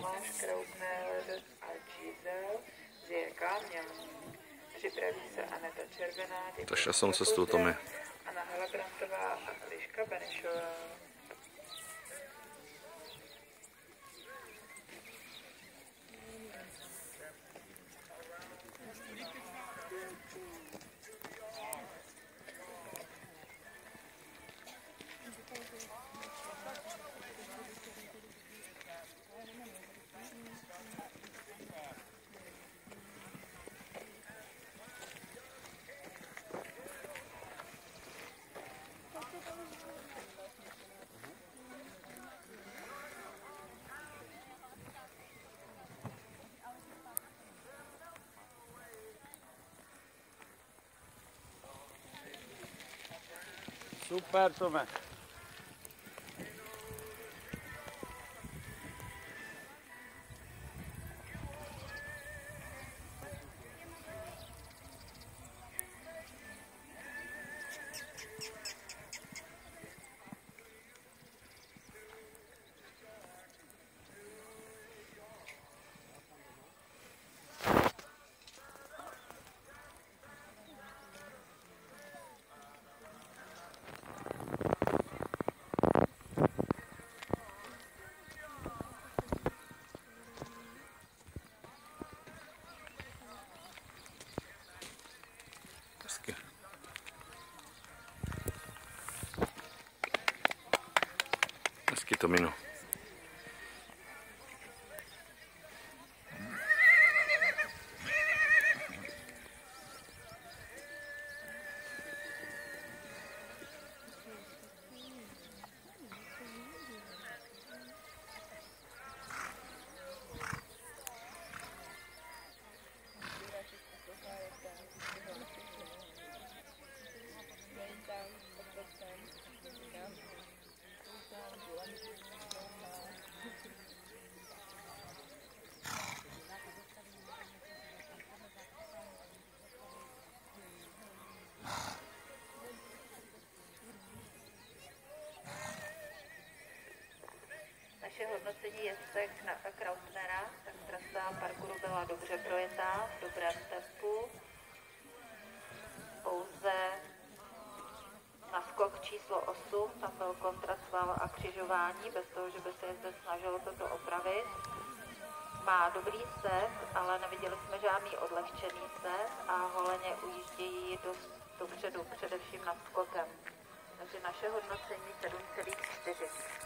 Tomáš Krautner a Gisel z JK Mělník. Připraví se Aneta Červená, To šťastnou cestou, Tomi. Anna Helabrantová a Eliška Benešová. Super, Tomé. Quito Mino. Naše hodnocení jezdce na Krautnera, tak trasa parkouru byla dobře projetá, v dobrém tempu. Číslo 8, tam byl kontrasval a křižování, bez toho, že by se jezdec snažil toto opravit. Má dobrý set, ale neviděli jsme žádný odlehčený set a holeně ujíždějí dost dopředu, především nad skokem. Takže naše hodnocení 7,4.